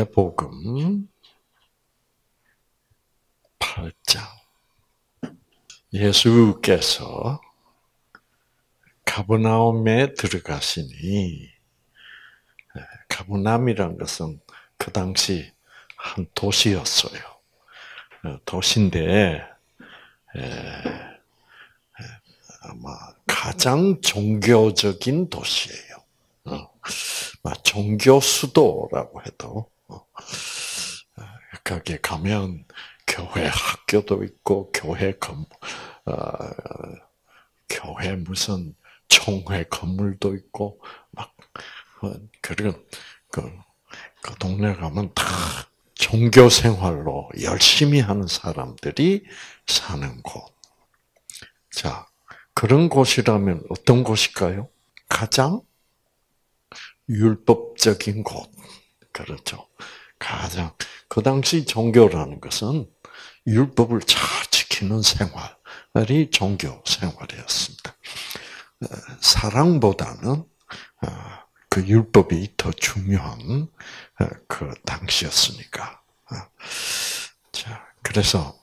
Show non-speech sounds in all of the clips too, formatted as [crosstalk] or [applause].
마태복음 8장. 예수께서 가브나움에 들어가시니 가브나움이란 것은 그 당시 한 도시였어요. 어, 도시인데 아마 가장 종교적인 도시예요. 어, 종교 수도라고 해도 어, 거기 가면 교회 학교도 있고 교회 건 어, 교회 무슨 총회 건물도 있고 막 그런 그, 그 동네 가면 다 종교 생활로 열심히 하는 사람들이 사는 곳. 자, 그런 곳이라면 어떤 곳일까요? 가장 율법적인 곳. 그렇죠. 가장, 그 당시 종교라는 것은 율법을 잘 지키는 생활이 종교 생활이었습니다. 어, 사랑보다는 어, 그 율법이 더 중요한 어, 그 당시였으니까. 자, 그래서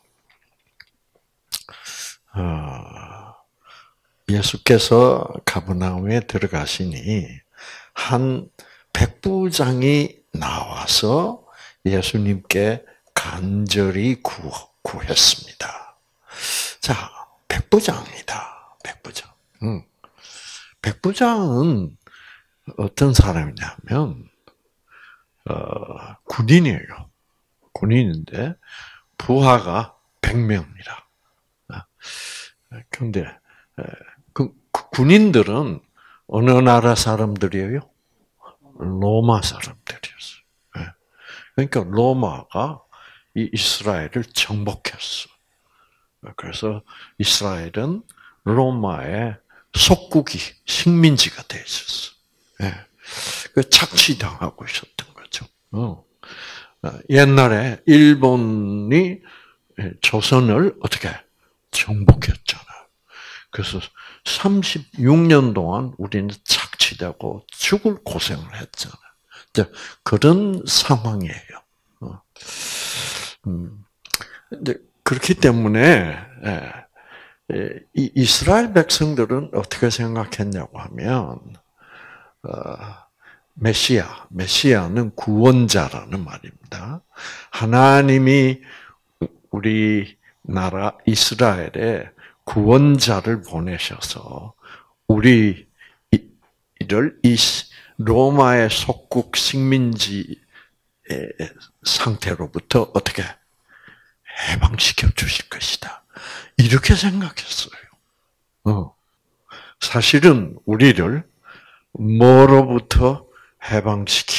예수께서 가브나움에 들어가시니 한 백부장이 나와서 예수님께 간절히 구, 구했습니다. 자, 백부장입니다. 백부장. 음. 백부장은 어떤 사람이냐면 어, 군인이에요. 군인인데 부하가 100명이라. 그런데 그, 그 군인들은 어느 나라 사람들이에요? 로마 사람들이었어요. 예. 그러니까 로마가 이 이스라엘을 정복했어. 그래서 이스라엘은 로마의 속국이 식민지가 돼 있었어. 예. 그 착취당하고 있었던 거죠. 어. 옛날에 일본이 조선을 어떻게 정복했잖아. 그래서 36년 동안 우리는 착취되고 죽을 고생을 했잖아. 그런 상황이에요. 어. 음. 그렇기 때문에 예, 예, 이 이스라엘 백성들은 어떻게 생각했냐고 하면 어, 메시아, 메시아는 구원자라는 말입니다. 하나님이 우리 나라 이스라엘에 구원자를 보내셔서 우리를 이 로마의 속국 식민지 상태로부터 어떻게 해방시켜 주실 것이다. 이렇게 생각했어요. 어. 사실은 우리를 뭐로부터 해방시키시는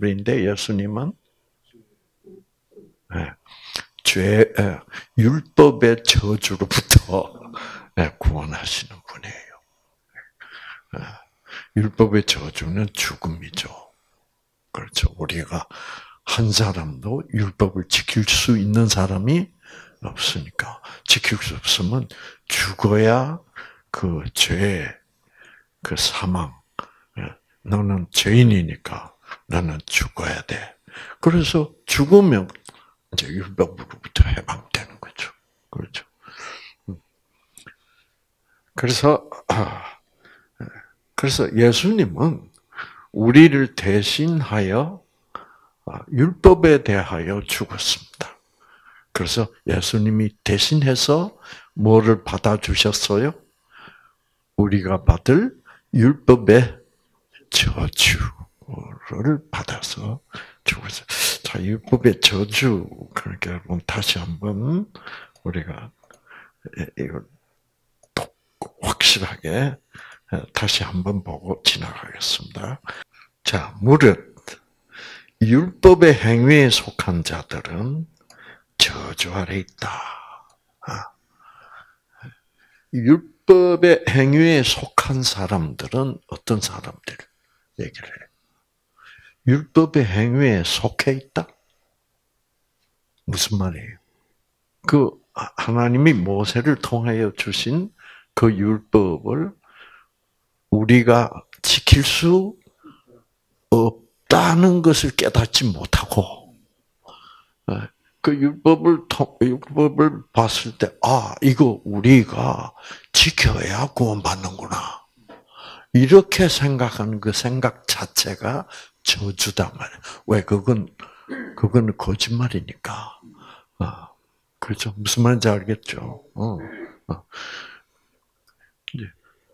분인데 예수님은 네. 죄, 율법의 저주로부터 네, 구원하시는 분이에요. 율법의 저주는 죽음이죠. 그렇죠. 우리가 한 사람도 율법을 지킬 수 있는 사람이 없으니까 지킬 수 없으면 죽어야 그 죄, 그 사망. 너는 죄인이니까 너는 죽어야 돼. 그래서 죽으면 이제 율법으로부터 해방되는 거죠. 그렇죠. 음. 그래서 아, 그래서 예수님은 우리를 대신하여 아, 율법에 대하여 죽었습니다. 그래서 예수님이 대신해서 뭐를 받아주셨어요? 우리가 받을 율법의 저주를 받아서 죽었어요. 자, 율법의 저주, 그러니까 여러분 다시 한번 우리가 이걸 확실하게 다시 한번 보고 지나가겠습니다. 자, 무릇 율법의 행위에 속한 자들은 저주 아래 있다. 아. 율법의 행위에 속한 사람들은 어떤 사람들 얘기를 해? 율법의 행위에 속해 있다? 무슨 말이에요? 그 하나님이 모세를 통하여 주신 그 율법을 우리가 지킬 수 없다는 것을 깨닫지 못하고 어, 그 율법을 율법을 봤을 때 아 이거 우리가 지켜야 구원받는구나 이렇게 생각하는 그 생각 자체가 저주다 말이야. 왜 그건 그건 거짓말이니까. 어, 그렇죠. 무슨 말인지 알겠죠. 어, 어.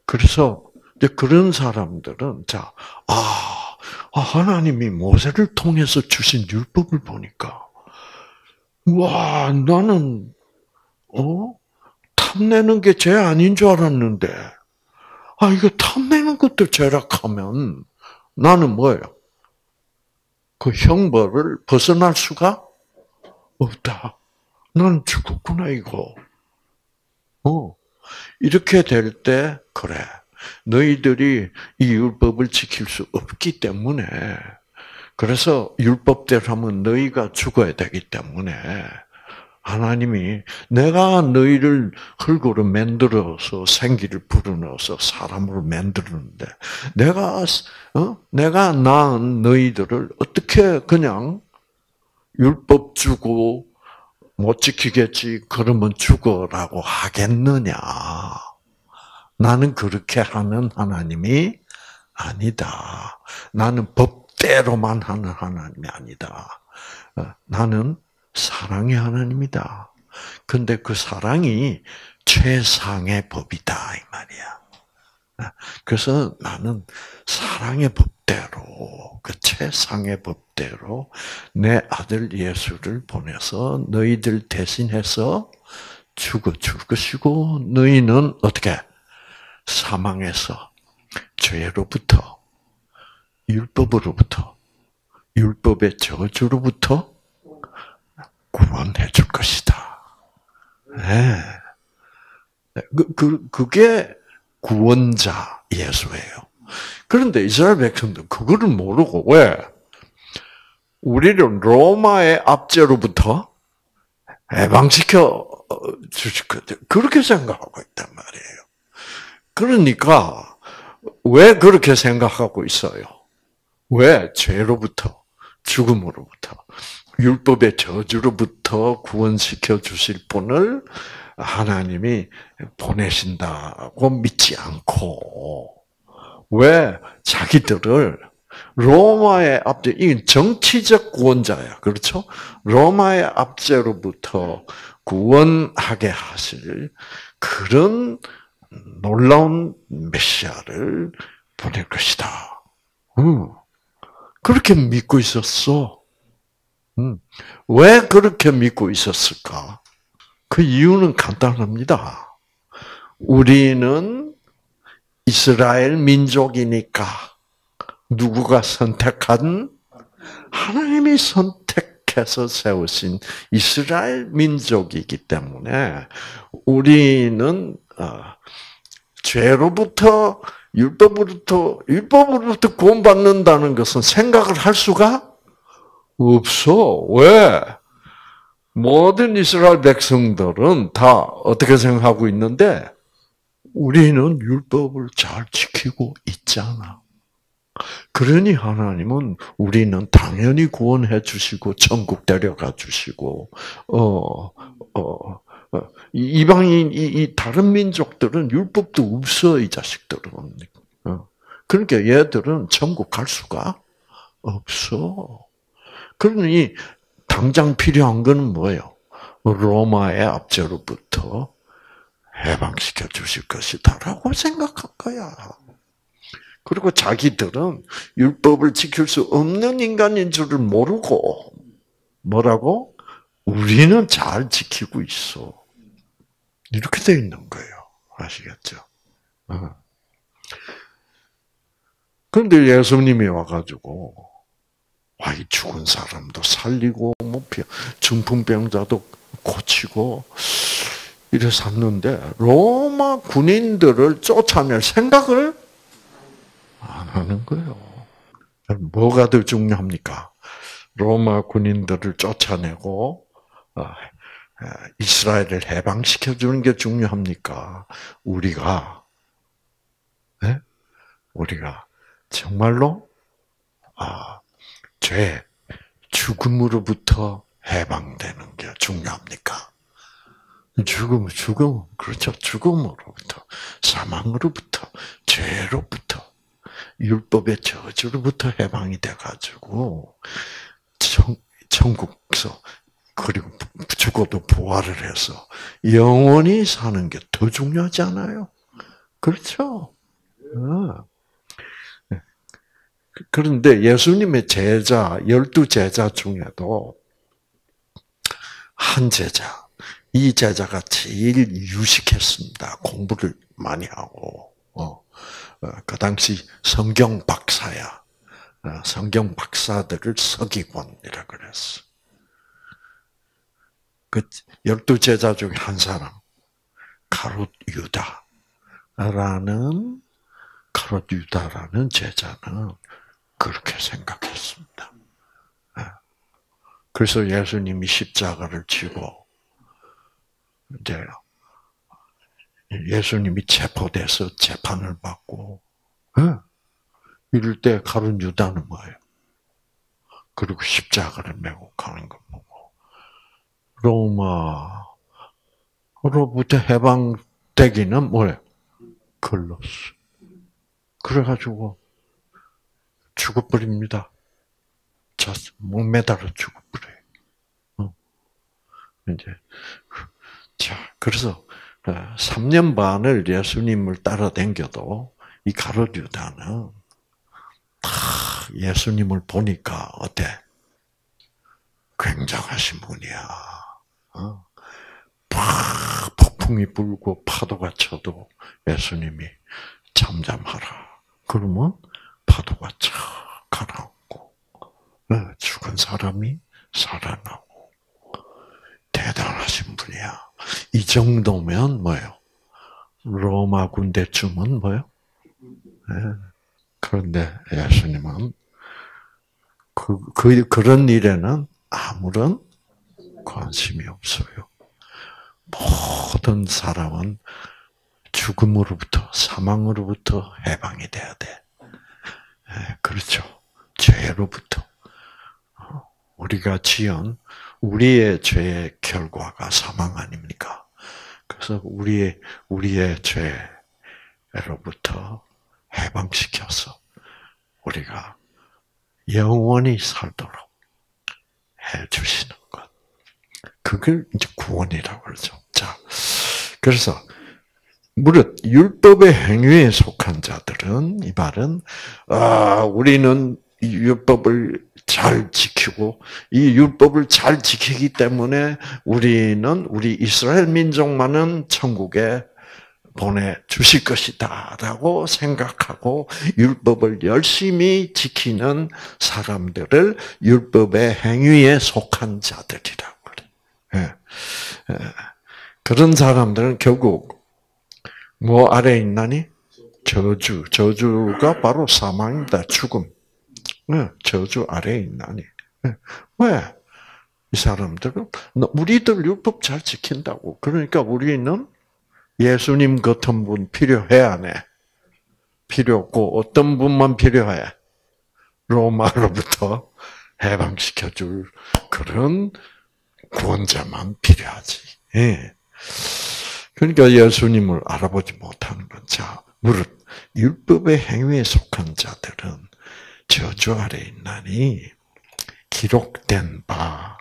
그래서 그런 사람들은 자, 아, 아, 하나님이 모세를 통해서 주신 율법을 보니까 와, 나는 어 탐내는 게 죄 아닌 줄 알았는데 아, 이거 탐내는 것도 죄락하면 나는 뭐예요? 그 형벌을 벗어날 수가 없다. 난 죽었구나, 이거. 어. 이렇게 될 때, 그래. 너희들이 이 율법을 지킬 수 없기 때문에, 그래서 율법대로 하면 너희가 죽어야 되기 때문에, 하나님이 내가 너희를 흙으로 만들어서 생기를 불어넣어서 사람으로 만들었는데 내가 어? 내가 낳은 너희들을 어떻게 그냥 율법 주고 못 지키겠지 그러면 죽어라고 하겠느냐? 나는 그렇게 하는 하나님이 아니다. 나는 법대로만 하는 하나님이 아니다. 어, 나는 사랑의 하나님이다. 근데 그 사랑이 최상의 법이다 이 말이야. 그래서 나는 사랑의 법대로 그 최상의 법대로 내 아들 예수를 보내서 너희들 대신해서 죽어 줄 것이고 너희는 어떻게 사망에서 죄로부터 율법으로부터 율법의 저주로부터 구원해 줄 것이다. 네. 그, 그, 그게 구원자 예수예요. 그런데 이스라엘 백성도 그거를 모르고, 왜? 우리를 로마의 압제로부터 해방시켜 주실 것 그렇게 생각하고 있단 말이에요. 그러니까, 왜 그렇게 생각하고 있어요? 왜? 죄로부터, 죽음으로부터. 율법의 저주로부터 구원시켜 주실 분을 하나님이 보내신다고 믿지 않고 왜 자기들을 로마의 압제, 이 정치적 구원자야. 그렇죠? 로마의 압제로부터 구원하게 하실 그런 놀라운 메시아를 보낼 것이다. 음, 그렇게 믿고 있었어. 음. 왜 그렇게 믿고 있었을까? 그 이유는 간단합니다. 우리는 이스라엘 민족이니까 누구가 선택한 하나님이 선택해서 세우신 이스라엘 민족이기 때문에 우리는 어, 죄로부터 율법으로부터 율법으로부터 구원받는다는 것은 생각을 할 수가 없어. 왜? 모든 이스라엘 백성들은 다 어떻게 생각하고 있는데 우리는 율법을 잘 지키고 있잖아. 그러니 하나님은 우리는 당연히 구원해 주시고 천국 데려가 주시고 어 어, 어, 이방인 이, 이, 다른 민족들은 율법도 없어 이 자식들은. 어. 그러니까 얘들은 천국 갈 수가 없어. 그러니 당장 필요한 것은 뭐예요? 로마의 압제로부터 해방시켜 주실 것이다라고 생각한 거야. 그리고 자기들은 율법을 지킬 수 없는 인간인 줄을 모르고 뭐라고? 우리는 잘 지키고 있어. 이렇게 돼 있는 거예요. 아시겠죠? 어. 그런데 예수님이 와가지고 와, 이 죽은 사람도 살리고, 뭐, 중풍병자도 고치고, 이래 샀는데, 로마 군인들을 쫓아낼 생각을 안 하는 거예요. 뭐가 더 중요합니까? 로마 군인들을 쫓아내고, 어, 이스라엘을 해방시켜 주는 게 중요합니까? 우리가, 네? 우리가 정말로, 아, 죄, 죽음으로부터 해방되는 게 중요합니까? 죽음, 죽음, 그렇죠. 죽음으로부터, 사망으로부터, 죄로부터, 율법의 저주로부터 해방이 돼가지고, 청, 천국서, 그리고 죽어도 부활을 해서 영원히 사는 게 더 중요하지 않아요? 그렇죠? 어. 그런데 예수님의 제자, 열두 제자 중에도 한 제자, 이 제자가 제일 유식했습니다. 공부를 많이 하고, 어, 어그 당시 성경 박사야. 어, 성경 박사들을 서기관이라 그랬어. 그 열두 제자 중에 한 사람, 가롯 유다라는 가롯 유다라는 제자는 그렇게 생각했습니다. 예. 그래서 예수님이 십자가를 지고 이제 예수님이 체포돼서 재판을 받고 예. 이럴 때 가룟 유다는 뭐예요? 그리고 십자가를 메고 가는 거 보고 로마로부터 해방되기는 뭐예요? 글로스. 그래가지고 죽어버립니다. 자, 목매달아 죽어버려요. 어. 이제, 자, 그래서, 3년 어, 반을 예수님을 따라댕겨도, 이 가롯 유다는, 다 예수님을 보니까, 어때? 굉장하신 분이야. 어? 팍, 폭풍이 불고 파도가 쳐도 예수님이 잠잠하라. 그러면 파도가 쫙 가라앉고 네, 죽은 사람이 살아나고 대단하신 분이야. 이 정도면 뭐예요? 로마 군대쯤은 뭐예요? 네. 그런데 예수님은 그, 그, 그런 일에는 아무런 관심이 없어요. 모든 사람은 죽음으로부터, 사망으로부터 해방이 돼야 돼. 예, 그렇죠. 죄로부터. 어, 우리가 지은 우리의 죄의 결과가 사망 아닙니까? 그래서 우리의, 우리의 죄로부터 해방시켜서 우리가 영원히 살도록 해 주시는 것. 그걸 이제 구원이라고 그러죠. 자, 그래서 무릇 율법의 행위에 속한 자들은 이 말은 아 우리는 이 율법을 잘 지키고 이 율법을 잘 지키기 때문에 우리는 우리 이스라엘 민족만은 천국에 보내 주실 것이다라고 생각하고 율법을 열심히 지키는 사람들을 율법의 행위에 속한 자들이라고 예. 예. 그런 사람들은 결국 뭐 아래 있나니? 저주. 저주가 바로 사망입니다. 죽음. 네, 저주 아래 있나니. 네. 왜? 이 사람들은 우리들 율법 잘 지킨다고. 그러니까 우리는 예수님 같은 분 필요해 안 해? 필요 없고 어떤 분만 필요해? 로마로부터 해방시켜 줄 그런 구원자만 필요하지. 예. 그러니까 예수님을 알아보지 못하는 건 자, 무릇 율법의 행위에 속한 자들은 저주 아래 있나니 기록된 바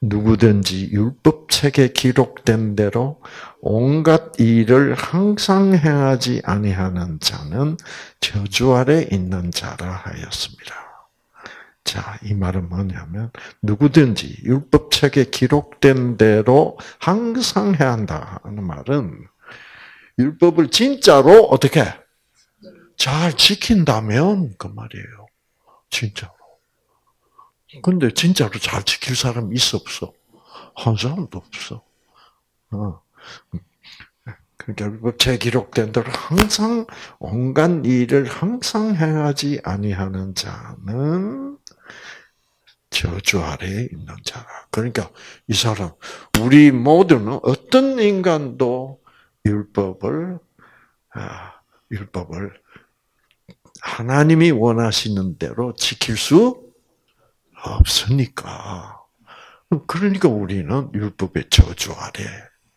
누구든지 율법책에 기록된 대로 온갖 일을 항상 행하지 아니하는 자는 저주 아래 있는 자라 하였습니다. 자, 이 말은 뭐냐면 누구든지 율법책에 기록된 대로 항상 해야 한다 하는 말은 율법을 진짜로 어떻게 잘 지킨다면 그 말이에요. 진짜로. 근데 진짜로 잘 지킬 사람 있어 없어? 한 사람도 없어. 어. 그러니까 율법책에 기록된 대로 항상 온갖 일을 항상 행하지 아니하는 자는 저주 아래에 있는 자라. 그러니까 이 사람, 우리 모두는 어떤 인간도 율법을, 아, 율법을 하나님이 원하시는 대로 지킬 수 없으니까. 그러니까 우리는 율법의 저주 아래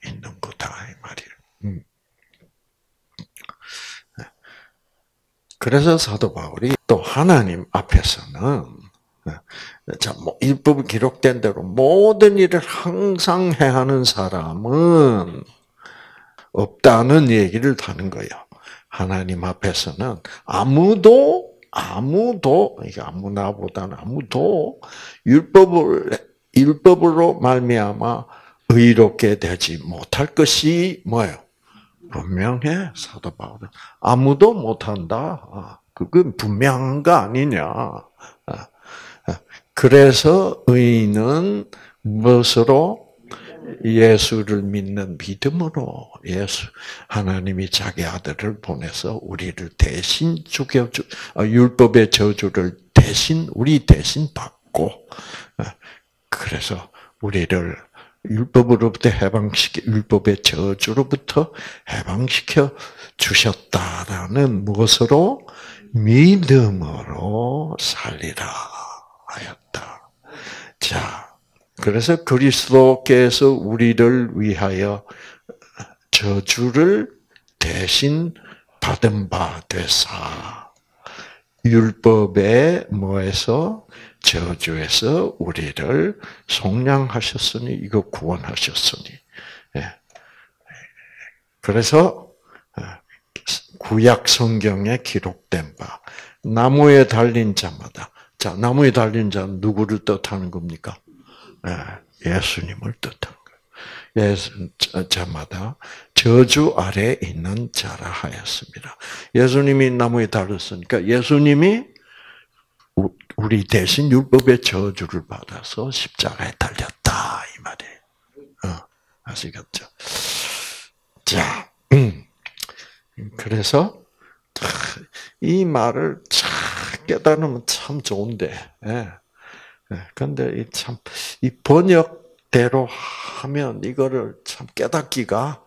있는 거다 이 말이에요. 음. 그래서 사도 바울이 또 하나님 앞에서는 자, 뭐 율법이 기록된 대로 모든 일을 항상 해 하는 사람은 없다는 얘기를 하는 거예요. 하나님 앞에서는 아무도 아무도 이게 아무나보다는 아무도 율법을 율법으로 말미암아 의롭게 되지 못할 것이 뭐예요? 분명해 사도 바울은 아무도 못한다. 아, 그건 분명한 거 아니냐. 아, 아. 그래서 의인은 무엇으로 예수를 믿는 믿음으로 예수 하나님이 자기 아들을 보내서 우리를 대신 죽여주 율법의 저주를 대신 우리 대신 받고 그래서 우리를 율법으로부터 해방시켜 율법의 저주로부터 해방시켜 주셨다라는 무엇으로 믿음으로 살리라 하였다. 자, 그래서 그리스도께서 우리를 위하여 저주를 대신 받은 바 되사 율법의 뭐에서 저주에서 우리를 속량하셨으니 이거 구원하셨으니. 예. 그래서 어, 구약 성경에 기록된 바 나무에 달린 자마다 자 나무에 달린 자는 누구를 뜻하는 겁니까? 예, 예수님을 뜻하는 거예요. 예수 자마다 저주 아래 있는 자라 하였습니다. 예수님이 나무에 달렸으니까 예수님이 우리 대신 율법의 저주를 받아서 십자가에 달렸다 이 말이에요. 어, 아시겠죠? 자, 음. 그래서 이 말을 참 깨달으면 참 좋은데, 예. 근데 참, 이 번역대로 하면 이거를 참 깨닫기가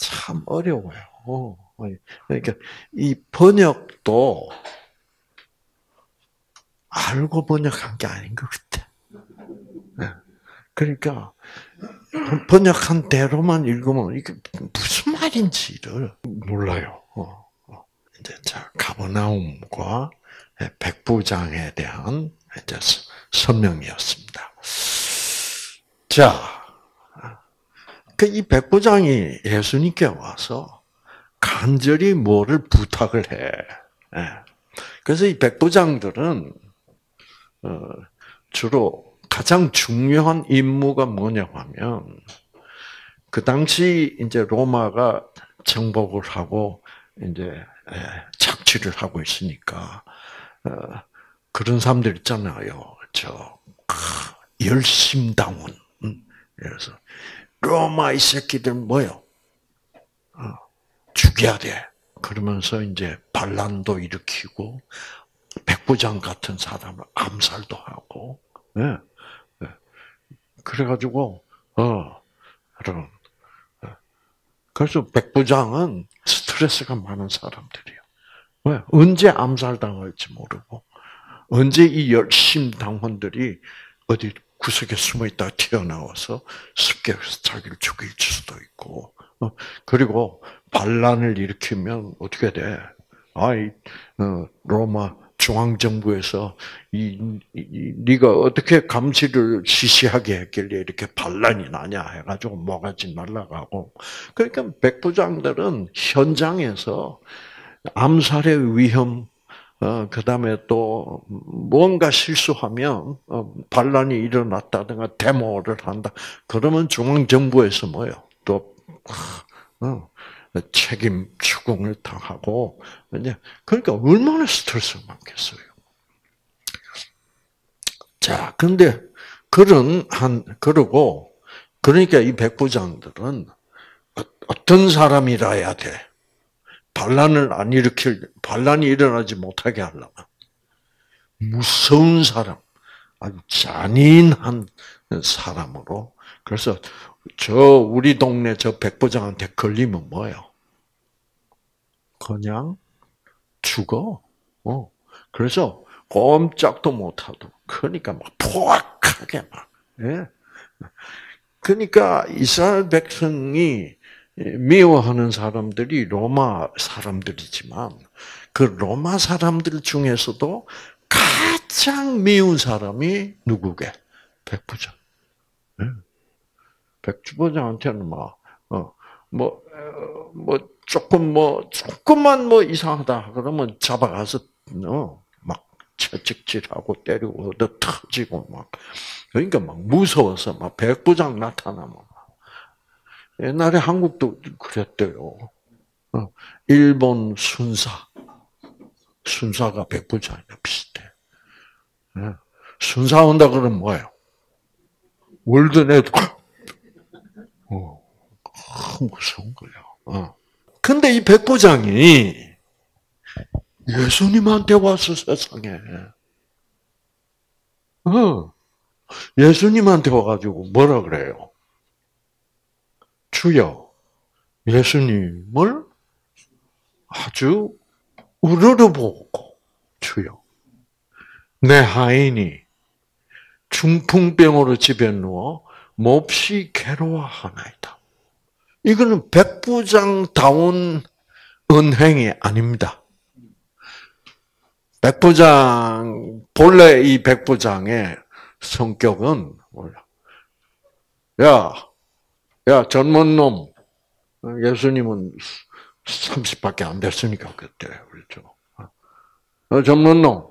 참 어려워요. 어, 그러니까 이 번역도 알고 번역한 게 아닌 것 같아. 네. 그러니까 번역한 대로만 읽으면 이게 무슨 말인지를 몰라요. 어, 어. 이제 자 가버나움과 백부장에 대한 이제 설명이었습니다. 자, 그 이 백부장이 예수님께 와서 간절히 뭐를 부탁을 해. 예. 그래서 이 백부장들은 어, 주로 가장 중요한 임무가 뭐냐고 하면 그 당시 이제 로마가 정복을 하고 이제 예, 착취를 하고 있으니까 어, 그런 사람들 있잖아요. 저 열심당원. 음, 그래서 로마 이 새끼들 뭐요? 어, 죽여야 돼. 그러면서 이제 반란도 일으키고 백부장 같은 사람을 암살도 하고, 네. 네. 그래가지고, 어, 그런. 네. 그래서 백부장은 스트레스가 많은 사람들이에요. 왜? 언제 암살당할지 모르고, 언제 이 열심 당원들이 어디 구석에 숨어 있다 튀어나와서 습격해서 자기를 죽일 수도 있고, 어, 그리고 반란을 일으키면 어떻게 돼? 아이, 어, 로마 중앙정부에서 이, 이, 네가 어떻게 감시를 시시하게 했길래 이렇게 반란이 나냐 해가지고 뭐가지 날라가고 그러니까 백부장들은 현장에서 암살의 위험 어, 그 다음에 또, 뭔가 실수하면, 어, 반란이 일어났다든가, 데모를 한다. 그러면 중앙정부에서 뭐요? 또, 어, 책임 추궁을 당하고 그러니까 얼마나 스트레스 많겠어요. 자, 근데 그런 한 그러고 그러니까 이 백부장들은 어, 어떤 사람이라야 돼. 반란을 안 일으킬 반란이 일어나지 못하게 하려면 무서운 사람, 아주 잔인한 사람으로 그래서 저 우리 동네 저 백부장한테 걸리면 뭐예요? 그냥 죽어. 어. 그래서 꼼짝도 못하도 그러니까 막 포악하게 막. 예? 그러니까 이스라엘 백성이 미워하는 사람들이 로마 사람들이지만 그 로마 사람들 중에서도 가장 미운 사람이 누구게? 백부장. 예? 백주부장한테는 막, 어, 뭐, 어, 뭐, 조금 뭐, 조금만 뭐 이상하다. 그러면 잡아가서, 어, 막 채찍질하고 때리고, 터지고 막. 그러니까 막 무서워서 막 백부장 나타나면 옛날에 한국도 그랬대요. 어, 일본 순사. 순사가 백부장이랑 비슷해. 예. 순사 온다 그러면 뭐예요? 월드네도 어, 무서운 거야. 어. 근데 이 백부장이 예수님한테 와서 세상에. 어. 예수님한테 와가지고 뭐라 그래요? 주여, 예수님을 아주 우러러보고, 주여, 내 하인이 중풍병으로 집에 누워 몹시 괴로워하나이다. 이거는 백부장다운 은행이 아닙니다. 백부장, 본래 이 백부장의 성격은 몰라. 야, 야, 젊은 놈. 예수님은 30밖에 안 됐으니까 그때 그렇죠. 어, 젊은 놈.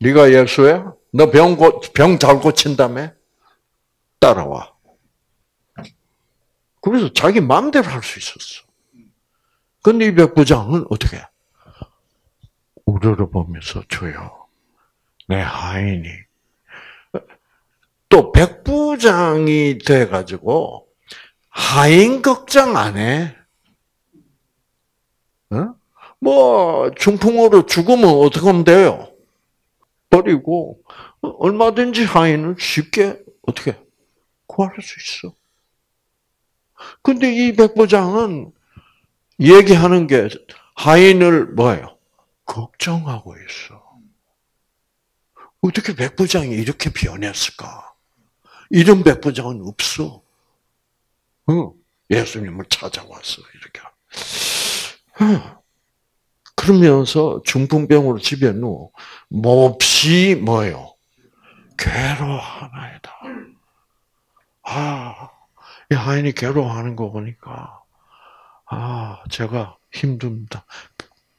네가 예수야? 너 병 병 잘 고친다며? 따라와. 그래서 자기 마음대로 할 수 있었어. 근데 이 백부장은 어떻게? 우러러 보면서 줘요. 내 하인이 또 백부장이 돼가지고 하인 걱정 안 해. 어? 뭐 중풍으로 죽으면 어떻게 하면 돼요? 버리고 얼마든지 하인을 쉽게 어떻게 구할 수 있어. 근데 이 백부장은 얘기하는 게 하인을 뭐예요? 걱정하고 있어. 어떻게 백부장이 이렇게 변했을까? 이런 백부장은 없어. 어, 예수님을 찾아왔어, 이렇게. 어. 그러면서 중풍병으로 집에 누워 몹시 뭐요? 괴로워하나이다. 아, 이 하인이 괴로워하는 거 보니까 아, 제가 힘듭니다.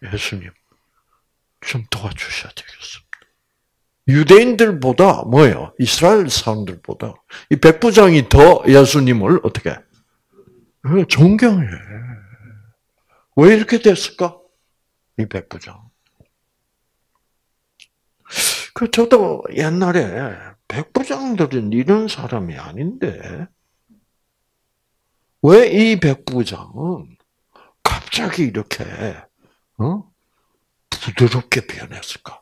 예수님, 좀 도와주셔야 되겠어. 유대인들보다 뭐예요? 이스라엘 사람들보다 이 백부장이 더 예수님을 어떻게 존경해. 왜 이렇게 됐을까? 이 백부장. 그 저도 옛날에 백부장들은 이런 사람이 아닌데 왜 이 백부장은 갑자기 이렇게 어? 부드럽게 변했을까?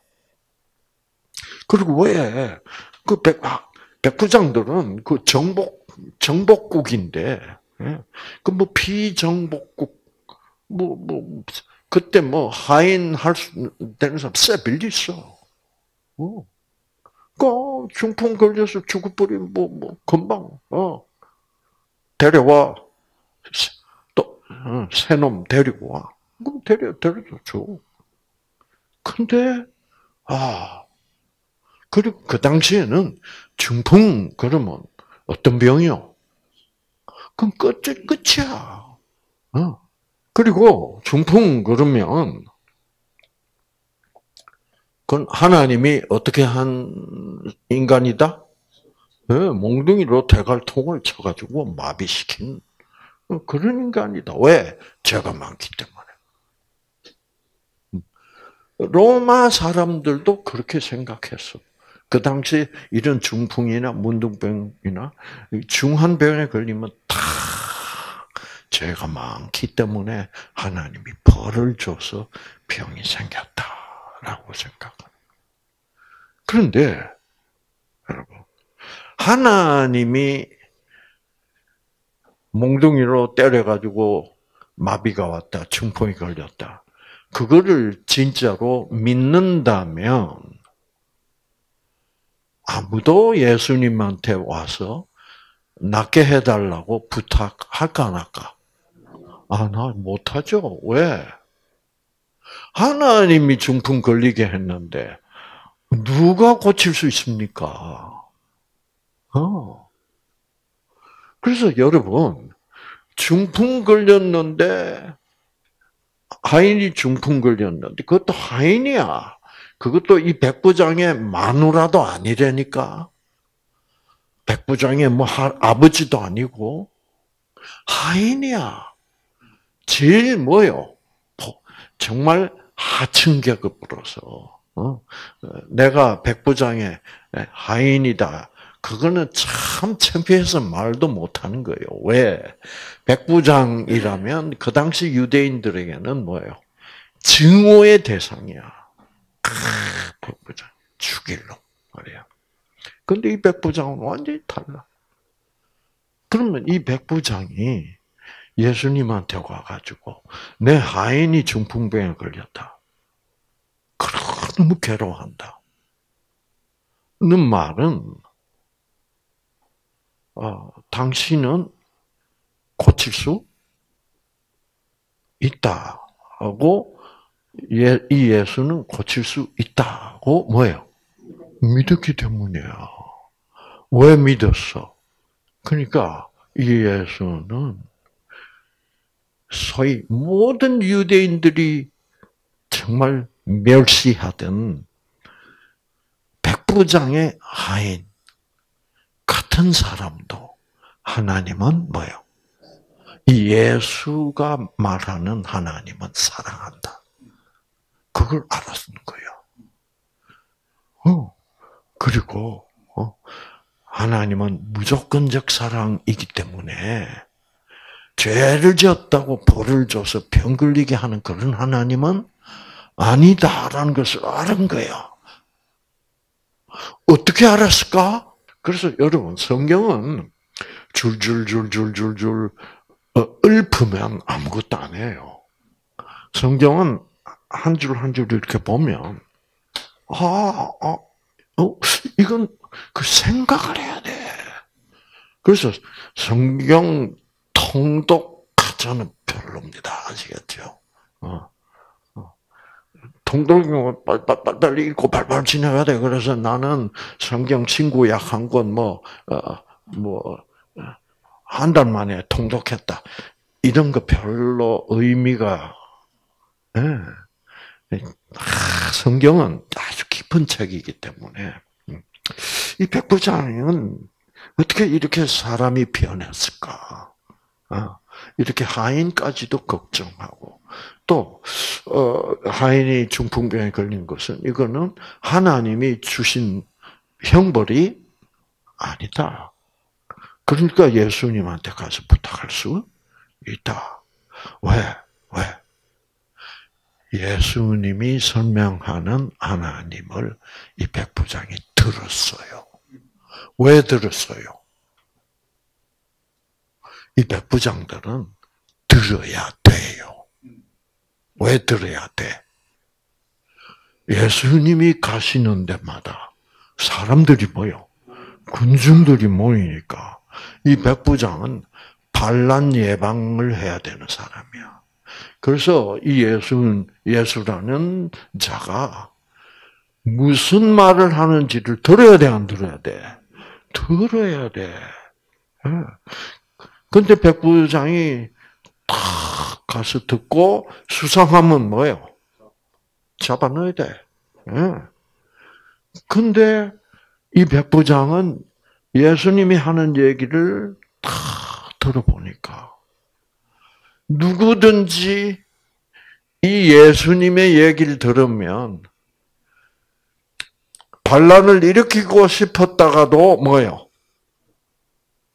그리고 왜, 그 백, 아, 백부장들은 그 정복, 정복국인데, 예? 그뭐 비정복국, 뭐, 뭐, 그때 뭐 하인 할 수 되는 사람 세빌리 있어. 어. 그 중풍 걸려서 죽어버리면 뭐, 뭐, 금방, 어. 데려와. 또, 어, 새놈 데리고 와. 그럼 데려, 데려다 줘. 근데, 아, 그리고 그 당시에는 중풍 그러면 어떤 병이요? 그럼 끝이 끝이야. 어. 그리고 중풍 그러면 그건 하나님이 어떻게 한 인간이다? 네, 몽둥이로 대갈통을 쳐가지고 마비시킨 그런 인간이다. 왜? 죄가 많기 때문에. 로마 사람들도 그렇게 생각했어. 그 당시 이런 중풍이나 문둥병이나 중한 병에 걸리면 다 죄가 많기 때문에 하나님이 벌을 줘서 병이 생겼다라고 생각합니다. 그런데 여러분 하나님이 몽둥이로 때려가지고 마비가 왔다, 중풍이 걸렸다. 그거를 진짜로 믿는다면 아무도 예수님한테 와서 낫게 해달라고 부탁할까 안 할까? 아, 나 못하죠. 왜? 하나님이 중풍 걸리게 했는데, 누가 고칠 수 있습니까? 어. 그래서 여러분, 중풍 걸렸는데, 하인이 중풍 걸렸는데, 그것도 하인이야. 그것도 이 백부장의 마누라도 아니라니까. 백부장의 뭐 하, 아버지도 아니고 하인이야. 제일 뭐요? 정말 하층 계급으로서 어? 내가 백부장의 하인이다. 그거는 참 창피해서 말도 못하는 거예요. 왜? 백부장이라면 그 당시 유대인들에게는 뭐예요? 증오의 대상이야. 백부장 죽일 놈 말이야. 근데 이 백부장은 완전히 달라. 그러면 이 백부장이 예수님한테 와가지고 내 하인이 중풍병에 걸렸다. 너무 괴로워한다. 는 말은 어, 당신은 고칠 수 있다 하고 예, 이 예수는 고칠 수 있다고 뭐예요? 믿었기 때문이야. 왜 믿었어? 그러니까 이 예수는 소위 모든 유대인들이 정말 멸시하던 백부장의 하인 같은 사람도 하나님은 뭐요? 이 예수가 말하는 하나님은 사랑한다. 그걸 알았는 거예요. 어. 그리고 어, 하나님은 무조건적 사랑이기 때문에 죄를 지었다고 벌을 줘서 병 걸리게 하는 그런 하나님은 아니다라는 것을 알은 거예요. 어떻게 알았을까? 그래서 여러분 성경은 줄줄줄줄줄줄 어, 읊으면 아무것도 안 해요. 성경은 한 줄 한 줄 이렇게 보면 아, 아, 어, 이건 그 생각을 해야 돼. 그래서 성경 통독하자는 별로입니다. 아시겠죠? 어. 어. 통독이면 빨리빨리 읽고 발발 지나가야 돼. 그래서 나는 성경 친구 약 한 권 뭐, 어, 뭐, 한 달 만에 통독했다. 이런 거 별로 의미가, 예. 성경은 아주 깊은 책이기 때문에 음. 이 백부장은 어떻게 이렇게 사람이 변했을까? 어, 이렇게 하인까지도 걱정하고 또 어, 하인이 중풍병에 걸린 것은 이거는 하나님이 주신 형벌이 아니다. 그러니까 예수님한테 가서 부탁할 수 있다. 왜? 왜? 예수님이 설명하는 하나님을 이 백부장이 들었어요. 왜 들었어요? 이 백부장들은 들어야 돼요. 왜 들어야 돼? 예수님이 가시는 데마다 사람들이 모여. 군중들이 모이니까 이 백부장은 반란 예방을 해야 되는 사람이야. 그래서 이 예수는 예수라는 자가 무슨 말을 하는지를 들어야 돼, 안 들어야 돼? 들어야 돼. 근데 백부장이 탁 가서 듣고 수상하면 뭐예요? 잡아 넣어야 돼. 근데 이 백부장은 예수님이 하는 얘기를 다 들어보니까 누구든지 이 예수님의 얘기를 들으면 반란을 일으키고 싶었다가도 뭐요?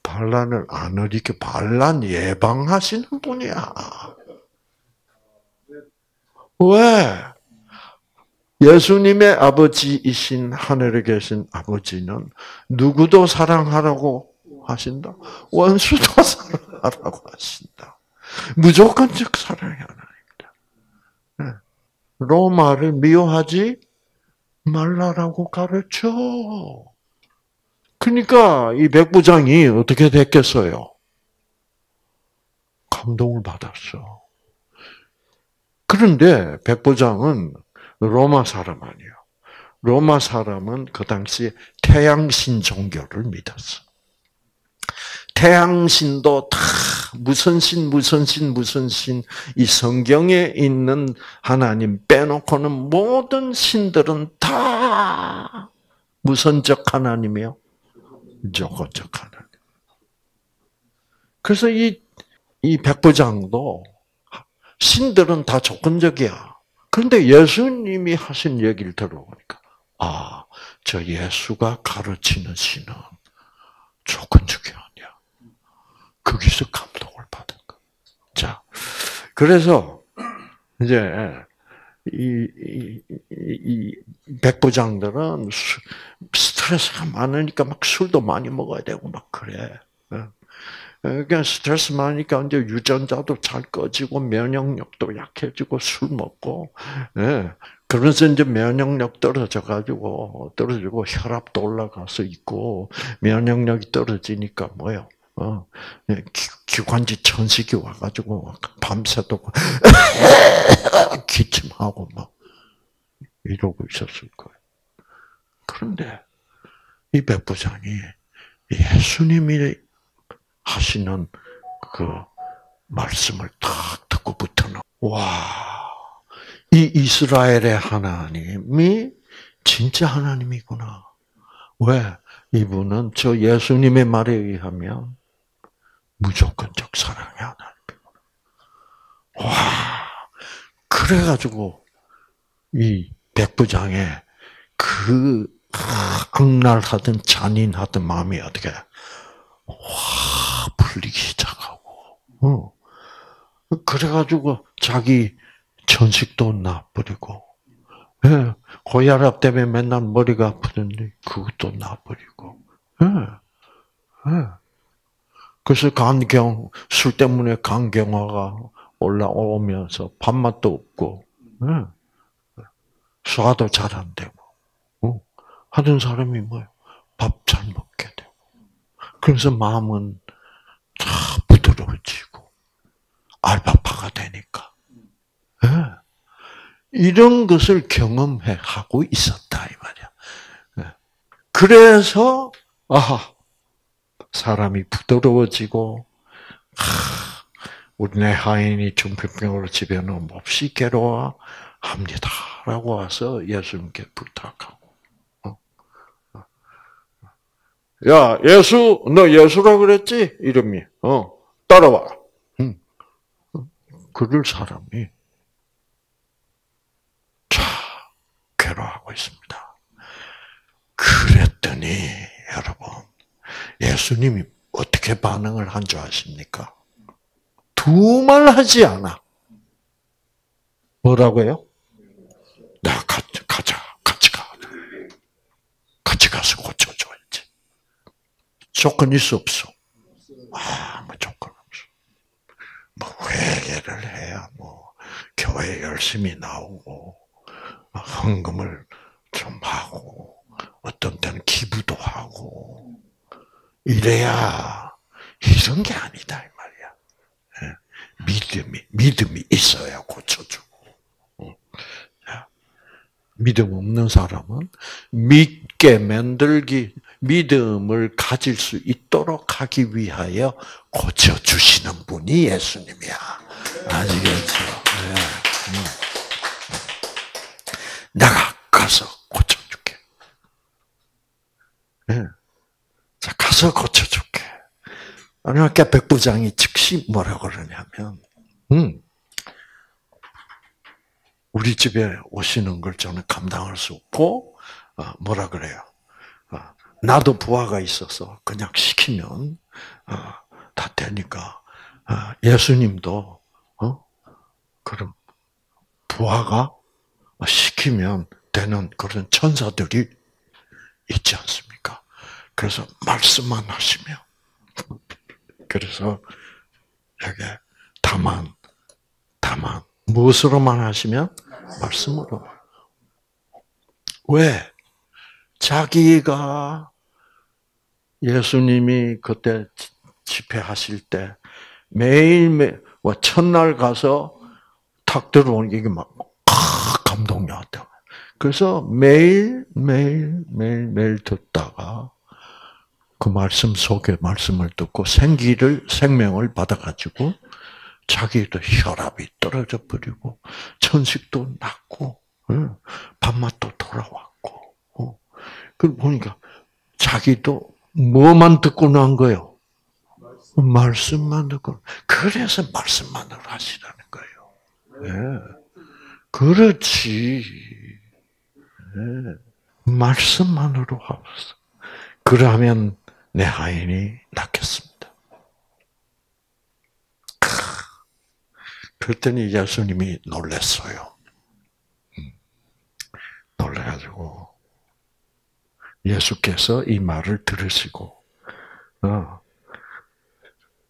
반란을 안 일으켜 반란 예방하시는 분이야. 왜? 예수님의 아버지이신 하늘에 계신 아버지는 누구도 사랑하라고 하신다. 원수도 [laughs] 사랑하라고 하신다. 무조건적 사랑이 하나입니다. 네. 로마를 미워하지 말라라고 가르쳐. 그러니까 이 백부장이 어떻게 됐겠어요? 감동을 받았어. 그런데 백부장은 로마 사람 아니에요. 로마 사람은 그 당시에 태양신 종교를 믿었어. 태양신도 다 무슨 신, 무슨 신, 무슨 신, 이 성경에 있는 하나님 빼놓고는 모든 신들은 다 무선적 하나님이요? 조건적 하나님. 그래서 이, 이 백부장도 신들은 다 조건적이야. 그런데 예수님이 하신 얘기를 들어보니까, 아, 저 예수가 가르치는 신은 조건적이 아니야. 거기서 감동을 받은 거. 자, 그래서 이제 이, 이, 이, 백부장들은 스트레스가 많으니까 막 술도 많이 먹어야 되고 막 그래. 그러니까 스트레스 많으니까 이제 유전자도 잘 꺼지고 면역력도 약해지고 술 먹고, 예. 그래서 이제 면역력 떨어져 가지고 떨어지고 혈압도 올라가서 있고 면역력이 떨어지니까 뭐요? 어, 예, 기관지 천식이 와가지고 밤새도록 [laughs] 기침하고 막 이러고 있었을 거예요. 그런데 이 백부장이 예수님이 하시는 그 말씀을 딱 듣고 부터는 와, 이 이스라엘의 하나님이 진짜 하나님이구나. 왜? 이분은 저 예수님의 말에 의하면 무조건적 사랑의 하나님이구나. 와, 그래가지고 이 백부장의 그 악랄하든 잔인하든 마음이 어떻게 와 풀리기 시작하고, 어. 그래가지고 자기 전식도 놔버리고, 예, 고혈압 때문에 맨날 머리가 아프던데 그것도 놔버리고, 예, 예. 그래서 간경 술 때문에 간경화가 올라오면서 밥맛도 없고, 예. 소화도 잘 안 되고, 어. 하던 사람이 뭐예요? 밥 잘 먹게 되고, 그래서 마음은 다 부드러워지고 알파파가 되니까. 네. 이런 것을 경험해 하고 있었다 이 말이야. 네. 그래서 아 사람이 부드러워지고 아, 우리 내 하인이 중풍병으로 집에 너무 몹시 괴로워합니다 라고 와서 예수님께 부탁하고 야, 예수, 너 예수라 그랬지? 이름이. 어, 따라와. 응. 그럴 사람이 자, 괴로워하고 있습니다. 그랬더니, 여러분, 예수님이 어떻게 반응을 한 줄 아십니까? 두말 하지 않아. 뭐라고요? 나 같이 가자, 같이 가. 같이 가서 고쳐줘. 조건 있어 없어? 아무 조건 없어. 뭐 회개를 해야 뭐 교회 열심히 나오고 헌금을 좀 하고 어떤 때는 기부도 하고 이래야 이런 게 아니다 이 말이야. 예. 믿음이 믿음이 있어야 고쳐주고. 믿음 없는 사람은 믿게 만들기 믿음을 가질 수 있도록 하기 위하여 고쳐 주시는 분이 예수님이야. 아시겠죠? 네. 음. 내가 가서 고쳐줄게. 네. 자, 가서 고쳐줄게. 그러니까 백부장이 즉시 뭐라 그러냐면, 음, 우리 집에 오시는 걸 저는 감당할 수 없고, 어, 뭐라 그래요? 나도 부하가 있어서 그냥 시키면 어, 다 되니까 어, 예수님도 어? 그럼 부하가 시키면 되는 그런 천사들이 있지 않습니까? 그래서 말씀만 하시면 그래서 여기 다만 다만 무엇으로만 하시면 말씀으로. 왜? 자기가 예수님이 그때 집회하실 때 매일 매 첫날 가서 탁 들어오는 게막 감동이 왔다. 그래서 매일 매일 매일 매일 듣다가 그 말씀 속에 말씀을 듣고 생기를 생명을 받아가지고 자기도 혈압이 떨어져 버리고 천식도 났고 밥맛도 돌아왔고 어. 그 보니까 자기도 뭐만 듣고 난 거요? 말씀만 듣고 그래서 말씀만으로 하시라는 거예요. 네. 그렇지. 네. 말씀만으로 하소서. 그러면 내 하인이 낫겠습니다. 그랬더니 예수님이 놀랐어요. 음. 놀래가지고 예수께서 이 말을 들으시고 어,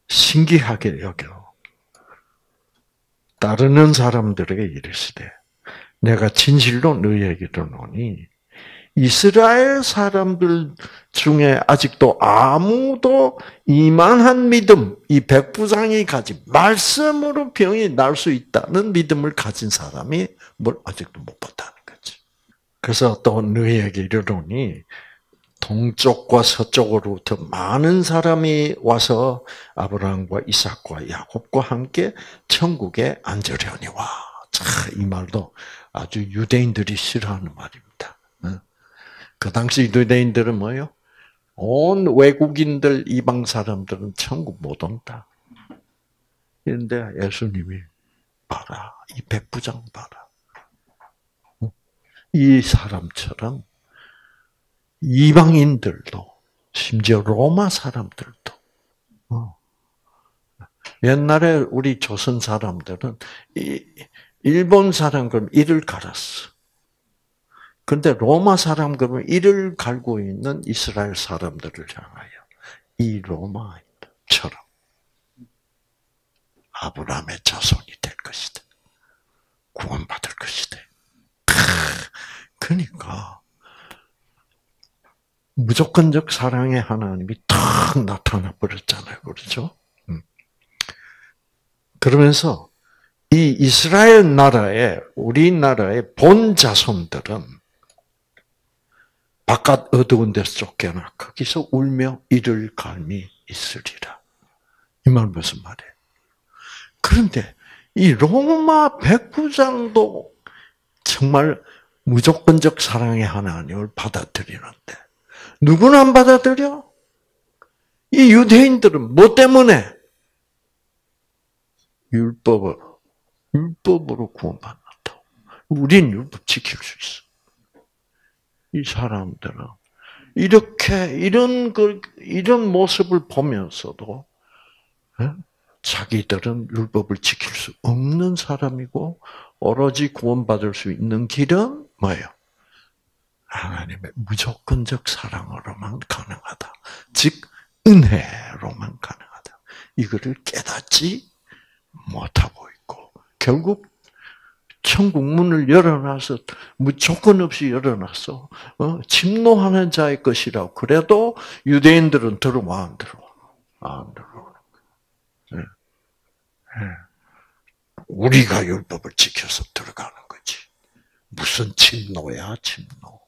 신기하게 여겨 따르는 사람들에게 이르시되 내가 진실로 너희에게 이르노니 이스라엘 사람들 중에 아직도 아무도 이만한 믿음, 이 백부장이 가진 말씀으로 병이 날 수 있다는 믿음을 가진 사람이 뭘 아직도 못 봤다는 거지. 그래서 또 너희에게 이르노니 동쪽과 서쪽으로부터 많은 사람이 와서 아브라함과 이삭과 야곱과 함께 천국에 앉으려니와. 자, 이 말도 아주 유대인들이 싫어하는 말입니다. 그 당시 유대인들은 뭐요? 온 외국인들 이방 사람들은 천국 못 온다. 그런데 예수님이 봐라 이 백부장 봐라 이 사람처럼 이방인들도 심지어 로마 사람들도 어. 옛날에 우리 조선 사람들은 일본 사람 그럼 이를 갈았어. 근데 로마 사람 그러면 이를 갈고 있는 이스라엘 사람들을 향하여 이 로마처럼 아브라함의 자손이 될 것이다. 구원받을 것이다. 그러니까 무조건적 사랑의 하나님이 탁 나타나 버렸잖아요. 그렇죠? 음. 그러면서 이 이스라엘 나라의 우리나라의 본 자손들은 바깥 어두운 데서 쫓겨나 거기서 울며 이를 갈미 있으리라. 이 말 무슨 말이에요? 그런데 이 로마 백부장도 정말 무조건적 사랑의 하나님을 받아들이는데 누구는 안 받아들여? 이 유대인들은 뭐 때문에? 율법으로 율법으로 구원받는다. 우린 율법 지킬 수 있어. 이 사람들은 이렇게 이런 그 이런 모습을 보면서도 예? 자기들은 율법을 지킬 수 없는 사람이고 오로지 구원받을 수 있는 길은 뭐예요? 하나님의 무조건적 사랑으로만 가능하다. 즉 은혜로만 가능하다. 이거를 깨닫지 못하고 있고 결국 천국 문을 열어놔서 무조건 없이 열어놨어. 어? 침노하는 자의 것이라고. 그래도 유대인들은 들어와 안 들어와? 안 들어오는 네. 네. 우리가 율법을 지켜서 들어가는 거지. 무슨 침노야, 침노.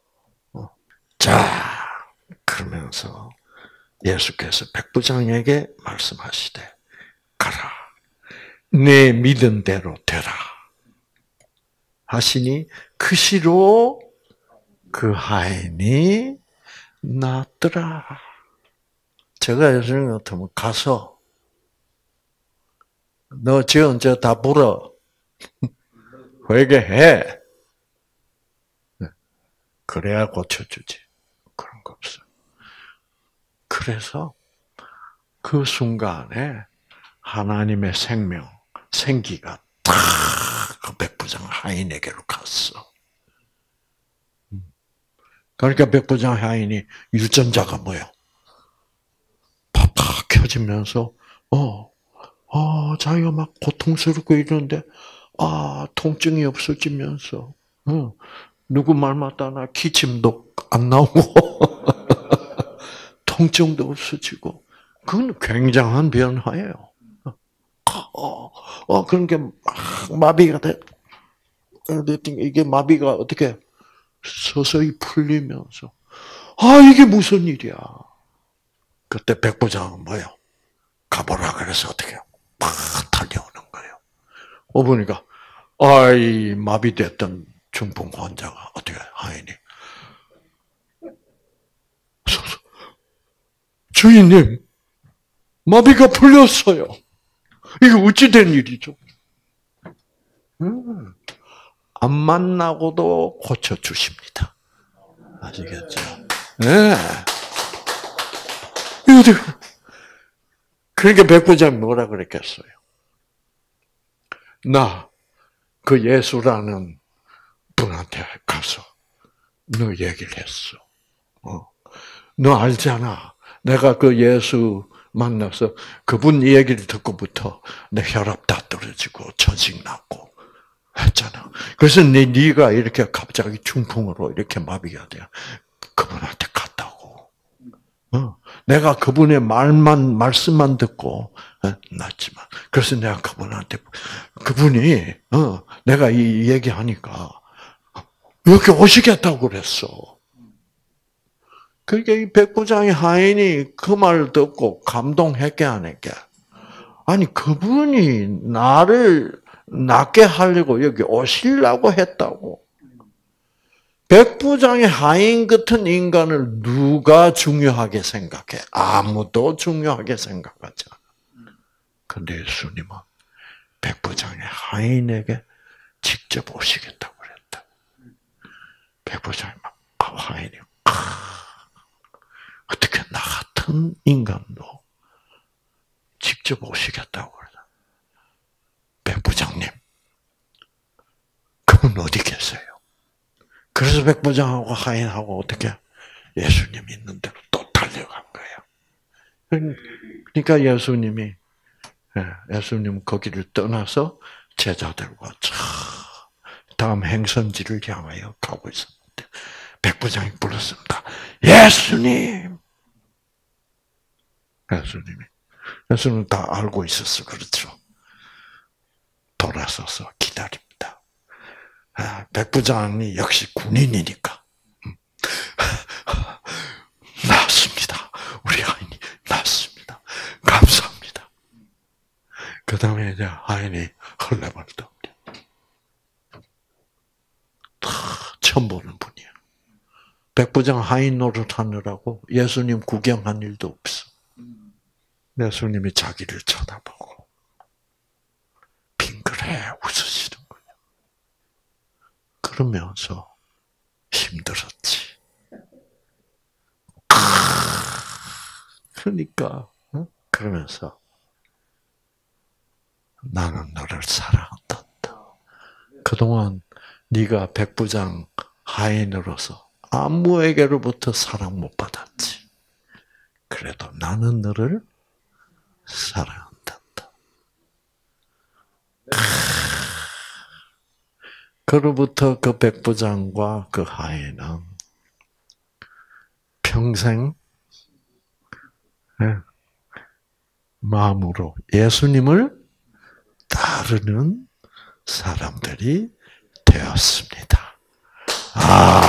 어? 자, 그러면서 예수께서 백부장에게 말씀하시되, 가라. 내 믿은 대로 되라. 하시니 그 시로 그 하인이 낫더라. 제가 예수님 같으면 가서 너지 언제 다 불어 [laughs] 회개해. 그래야 고쳐주지. 그런 거 없어. 그래서 그 순간에 하나님의 생명, 생기가 탁 그 백부장 하인에게로 갔어. 그러니까 백부장 하인이 유전자가 뭐요? 팍팍 켜지면서 어, 어, 자기가 막 고통스럽고 이러는데 아 통증이 없어지면서 어, 누구 말 맞다나 기침도 안 나오고 [laughs] 통증도 없어지고 그건 굉장한 변화예요. 어, 어 그런 게 막 마비가 돼. 이게 마비가 어떻게 서서히 풀리면서 아 이게 무슨 일이야? 그때 백부장은 뭐요? 가보라 그래서 어떻게 막 달려오는 거예요. 오 보니까 아이 마비됐던 중풍 환자가 어떻게 하이니 주인님 마비가 풀렸어요. 이게 어찌 된 일이죠? 음, 안 만나고도 고쳐 주십니다. 아시겠죠? 네. 그러니까 백부장 뭐라 그랬겠어요? 나, 그 예수라는 분한테 가서 너 얘기를 했어. 어. 너 알잖아. 내가 그 예수 만나서 그분 얘기를 듣고부터 내 혈압 다 떨어지고 전식 났고 했잖아. 그래서 네, 네가 이렇게 갑자기 중풍으로 이렇게 마비가 돼. 그분한테 갔다고. 어. 내가 그분의 말만 말씀만 듣고 어, 났지만 그래서 내가 그분한테 그분이 어, 내가 이 얘기하니까 이렇게 오시겠다고 그랬어. 그러니까 이 백부장의 하인이 그 말을 듣고 감동했게 하니까 아니 그분이 나를 낫게 하려고 여기 오시려고 했다고. 백부장의 하인 같은 인간을 누가 중요하게 생각해? 아무도 중요하게 생각하지 않아. 근데 예수님은 백부장의 하인에게 직접 오시겠다고 그랬다. 백부장이 막 하인이 어떻게 나 같은 인간도 직접 오시겠다고 그러다. 백 부장님, 그분 어디 계세요? 그래서 백 부장하고 하인하고 어떻게 예수님 있는 대로 또 달려간 거예요. 그러니까 예수님이 예, 예수님 거기를 떠나서 제자들과 다음 행선지를 향하여 가고 있었는데 백부장이 불렀습니다. 예수님! 예수님이. 예수님 다 알고 있었어. 그렇죠. 돌아서서 기다립니다. 아, 백부장이 역시 군인이니까. 음. [laughs] 나왔습니다. 우리 아인이 나왔습니다. 감사합니다. 그 다음에 이제 아인이 헐레벌떡. 처음 보는 분이야. 백부장 하인 노릇하느라고 예수님 구경한 일도 없어. 예수님이 자기를 쳐다보고 빙그레 웃으시는 거예요. 그러면서 힘들었지. 그러니까 그러면서 나는 너를 사랑한다. 그동안 네가 백부장 하인으로서 아무에게로부터 사랑 못 받았지. 그래도 나는 너를 사랑한다. 그로부터 그 백부장과 그 하인은 평생 예, 마음으로 예수님을 따르는 사람들이 되었습니다. 아.